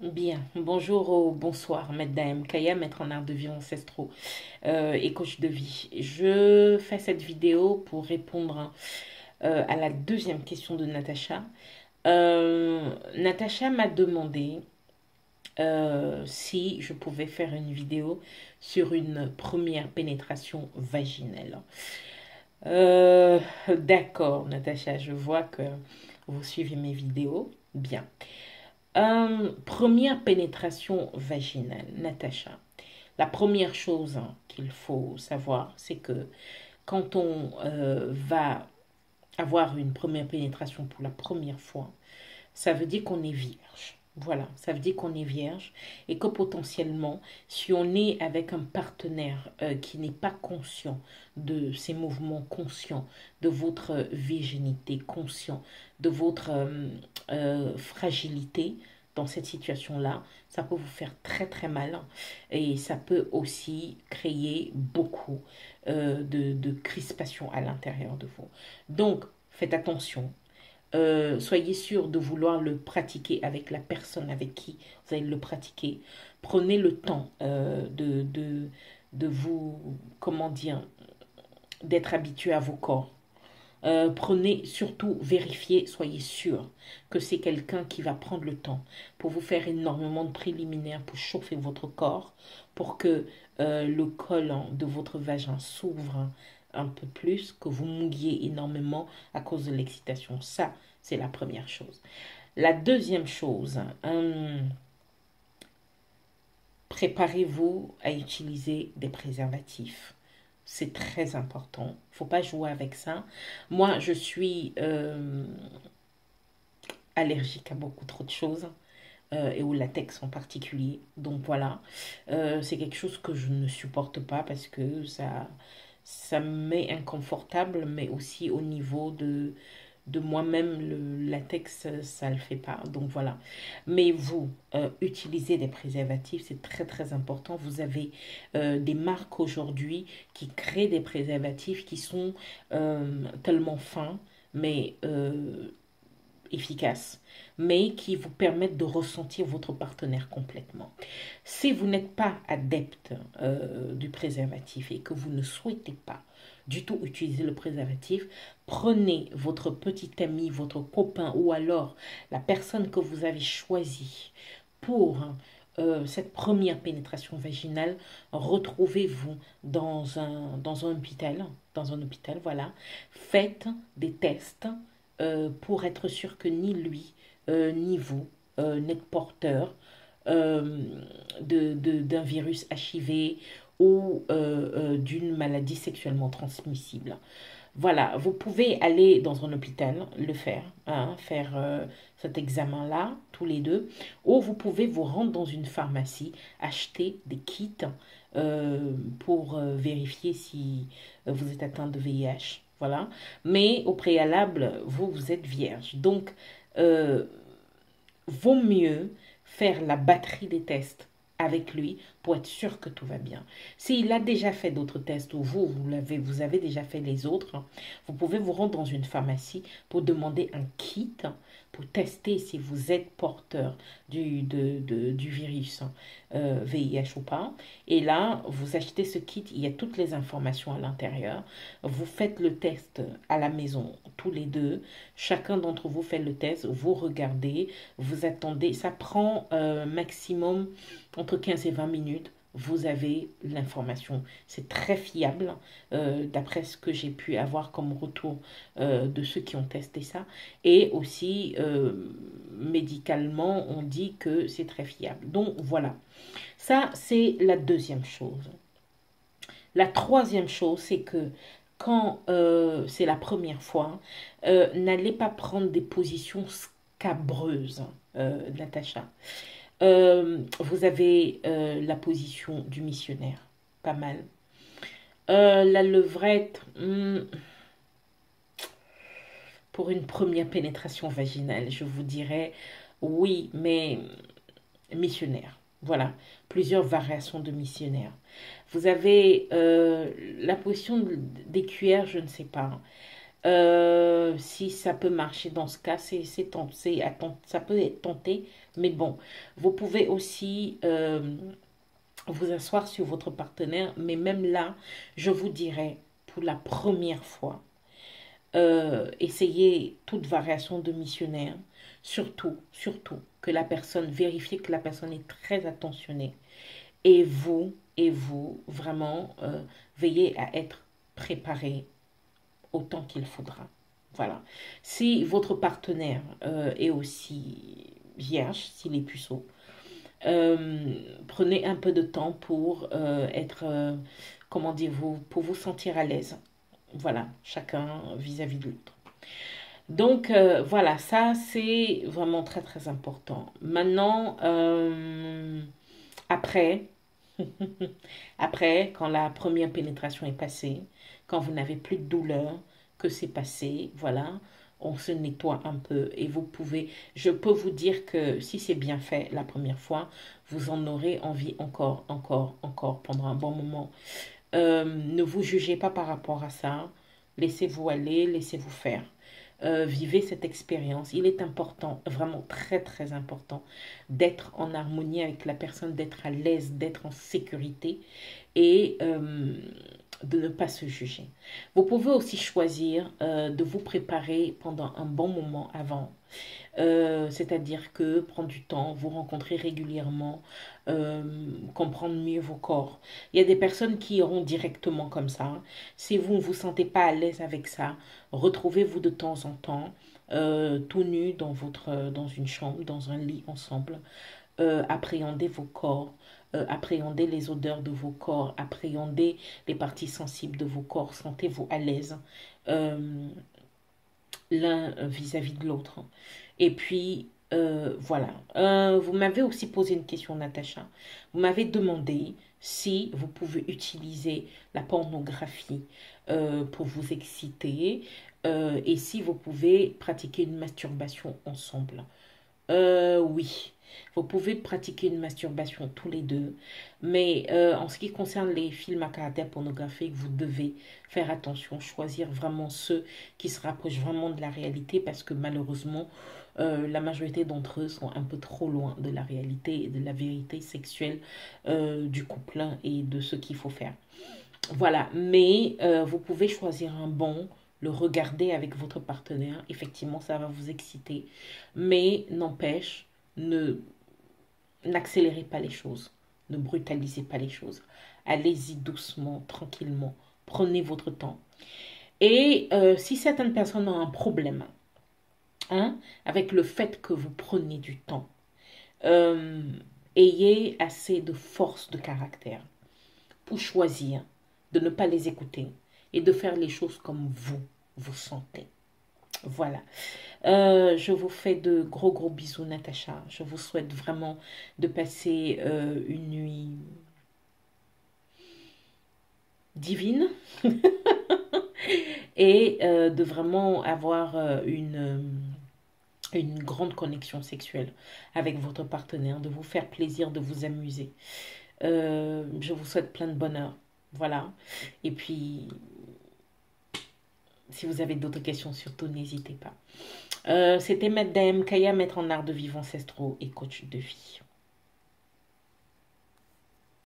Bien, bonjour ou bonsoir, Daem Kaya, maître en art de vie ancestraux euh, et coach de vie. Je fais cette vidéo pour répondre euh, à la deuxième question de Natacha. Euh, Natacha m'a demandé si je pouvais faire une vidéo sur une première pénétration vaginale. D'accord, Natacha, je vois que vous suivez mes vidéos. Bien. Euh, première pénétration vaginale, Natacha. La première chose hein, qu'il faut savoir, c'est que quand on euh, va avoir une première pénétration pour la première fois, ça veut dire qu'on est vierge. Voilà, ça veut dire qu'on est vierge et que potentiellement, si on est avec un partenaire euh, qui n'est pas conscient de ses mouvements, conscient de votre virginité, conscient de votre fragilité, cette situation-là, ça peut vous faire très très mal et ça peut aussi créer beaucoup de, de crispation à l'intérieur de vous. Donc, faites attention, euh, soyez sûr de vouloir le pratiquer avec la personne avec qui vous allez le pratiquer. Prenez le temps euh, de, de, de, vous, comment dire, d'être habitué à vos corps. Euh, prenez surtout, vérifiez, soyez sûr que c'est quelqu'un qui va prendre le temps pour vous faire énormément de préliminaires, pour chauffer votre corps, pour que le collant de votre vagin s'ouvre un peu plus, que vous mouillez énormément à cause de l'excitation. Ça, c'est la première chose. La deuxième chose, hum, préparez-vous à utiliser des préservatifs. C'est très important. Il faut pas jouer avec ça. Moi, je suis euh, allergique à beaucoup trop de choses. Euh, et au latex en particulier. Donc voilà, euh, c'est quelque chose que je ne supporte pas parce que ça, ça me met inconfortable, mais aussi au niveau de, de moi-même, le latex, ça ne le fait pas. Donc voilà. Mais vous, euh, utilisez des préservatifs, c'est très très important. Vous avez euh, des marques aujourd'hui qui créent des préservatifs qui sont euh, tellement fins, mais efficaces, mais qui vous permettent de ressentir votre partenaire complètement. Si vous n'êtes pas adepte du préservatif et que vous ne souhaitez pas du tout utiliser le préservatif, prenez votre petit ami, votre copain ou alors la personne que vous avez choisie pour euh, cette première pénétration vaginale, retrouvez-vous dans un, hôpital, dans un hôpital, voilà, faites des tests euh, pour être sûr que ni lui euh, ni vous n'êtes porteur d'un virus HIV ou d'une maladie sexuellement transmissible. Voilà, vous pouvez aller dans un hôpital le faire, hein, faire cet examen-là, tous les deux, ou vous pouvez vous rendre dans une pharmacie, acheter des kits pour vérifier si vous êtes atteint de VIH. Voilà. Mais au préalable, vous, vous êtes vierge. Donc, euh, vaut mieux faire la batterie des tests avec lui pour être sûr que tout va bien. S'il a déjà fait d'autres tests ou vous, vous, avez déjà fait les autres, vous pouvez vous rendre dans une pharmacie pour demander un kit pour tester si vous êtes porteur du, virus VIH euh, ou pas. Et là, vous achetez ce kit, il y a toutes les informations à l'intérieur. Vous faites le test à la maison, tous les deux. Chacun d'entre vous fait le test, vous regardez, vous attendez. Ça prend euh, maximum entre 15 et 20 minutes vous avez l'information. C'est très fiable, euh, d'après ce que j'ai pu avoir comme retour euh, de ceux qui ont testé ça. Et aussi, euh, médicalement, on dit que c'est très fiable. Donc voilà, ça c'est la deuxième chose. La troisième chose, c'est que quand c'est la première fois, n'allez pas prendre des positions scabreuses, Natacha. Euh, vous avez euh, la position du missionnaire, pas mal. Euh, la levrette, hmm, pour une première pénétration vaginale, je vous dirais oui, mais missionnaire. Voilà, plusieurs variations de missionnaire. Vous avez la position des cuillères, je ne sais pas. Euh, si ça peut marcher dans ce cas, c'est ça peut être tenté, mais bon, vous pouvez aussi euh, vous asseoir sur votre partenaire, mais même là, je vous dirais, pour la première fois, euh, essayez toute variation de missionnaire, surtout, surtout, que la personne, vérifie que la personne est très attentionnée, et vous, et vous, vraiment, veillez à être préparé autant qu'il faudra. Voilà. Si votre partenaire euh, est aussi vierge, s'il est puceau, euh, prenez un peu de temps pour euh, être, comment dire-vous, pour vous sentir à l'aise. Voilà, chacun vis-à-vis de l'autre. Donc voilà, ça c'est vraiment très très important. Maintenant, après, après, quand la première pénétration est passée, quand vous n'avez plus de douleur, que c'est passé, voilà, on se nettoie un peu et vous pouvez, je peux vous dire que si c'est bien fait la première fois, vous en aurez envie encore, encore, encore pendant un bon moment. Euh, ne vous jugez pas par rapport à ça, laissez-vous aller, laissez-vous faire. Euh, vivez cette expérience. Il est important, vraiment très très important, d'être en harmonie avec la personne, d'être à l'aise, d'être en sécurité et euh, de ne pas se juger. Vous pouvez aussi choisir euh, de vous préparer pendant un bon moment avant. Euh, c'est-à-dire que prendre du temps, vous rencontrer régulièrement, euh, comprendre mieux vos corps. Il y a des personnes qui iront directement comme ça. Si vous ne vous sentez pas à l'aise avec ça, retrouvez-vous de temps en temps tout nu dans, votre, dans une chambre, dans un lit ensemble. appréhendez vos corps, euh, appréhendez les odeurs de vos corps, appréhendez les parties sensibles de vos corps, sentez-vous à l'aise euh, l'un vis-à-vis de l'autre. Et puis, euh, voilà. vous m'avez aussi posé une question, Natacha. Vous m'avez demandé si vous pouvez utiliser la pornographie pour vous exciter et si vous pouvez pratiquer une masturbation ensemble. Oui. Vous pouvez pratiquer une masturbation tous les deux, mais euh, en ce qui concerne les films à caractère pornographique, vous devez faire attention, choisir vraiment ceux qui se rapprochent vraiment de la réalité parce que malheureusement, euh, la majorité d'entre eux sont un peu trop loin de la réalité et de la vérité sexuelle euh, du couple et de ce qu'il faut faire. Voilà, mais vous pouvez choisir un bon, le regarder avec votre partenaire. Effectivement, ça va vous exciter, mais n'empêche, ne n'accélérez pas les choses, ne brutalisez pas les choses. Allez-y doucement, tranquillement, prenez votre temps. Et euh, si certaines personnes ont un problème hein, avec le fait que vous prenez du temps, euh, ayez assez de force de caractère pour choisir de ne pas les écouter et de faire les choses comme vous vous sentez. Voilà. Euh, je vous fais de gros gros bisous Natacha. Je vous souhaite vraiment de passer euh, une nuit divine et euh, de vraiment avoir une, une grande connexion sexuelle avec votre partenaire, de vous faire plaisir, de vous amuser. je vous souhaite plein de bonheur. Voilà. Et puis, si vous avez d'autres questions, surtout n'hésitez pas. Euh, c'était Madame Kaya, maître en art de vivre ancestraux et coach de vie.